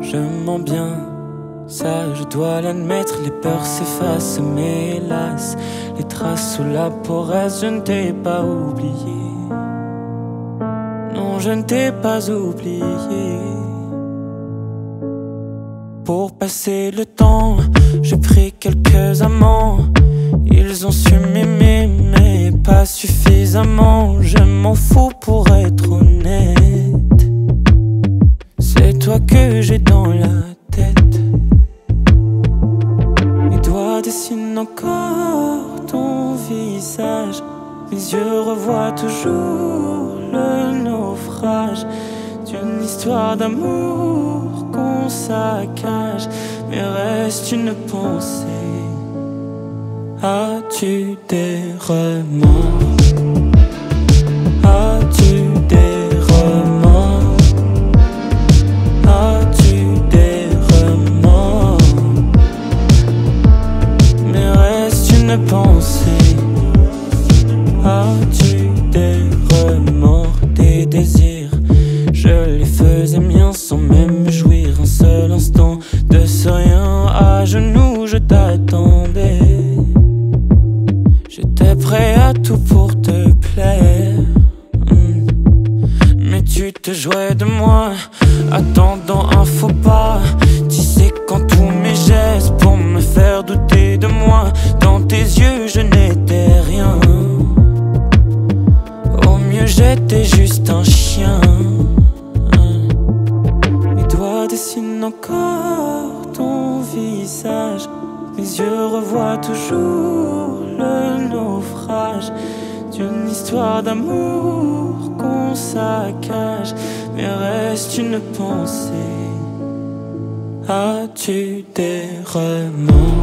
Je mens bien, ça je dois l'admettre. Les peurs s'effacent, mais hélas, les traces sous la restent. Je ne t'ai pas oublié. Non, je ne t'ai pas oublié. Pour passer le temps, j'ai pris quelques amants. Ils ont su m'aimer, mais pas suffisamment. Je m'en fous pour être honnête. Visage. Mes yeux revoient toujours le naufrage d'une histoire d'amour qu'on saccage. Mais reste une pensée. As-tu des remords? As-tu des remords? As-tu des remords? Mais reste une pensée. Sans même jouir un seul instant de ce rien. À genoux, je t'attendais. J'étais prêt à tout pour te plaire. Hmm. Mais tu te jouais de moi, attendant un faux pas. Tu sais quand tous mes gestes pour me faire douter de moi. Dans tes yeux, je n'étais rien. Au mieux, j'étais juste un chien. Encore ton visage. Mes yeux revoient toujours le naufrage d'une histoire d'amour qu'on saccage. Mais reste une pensée. As-tu des remords?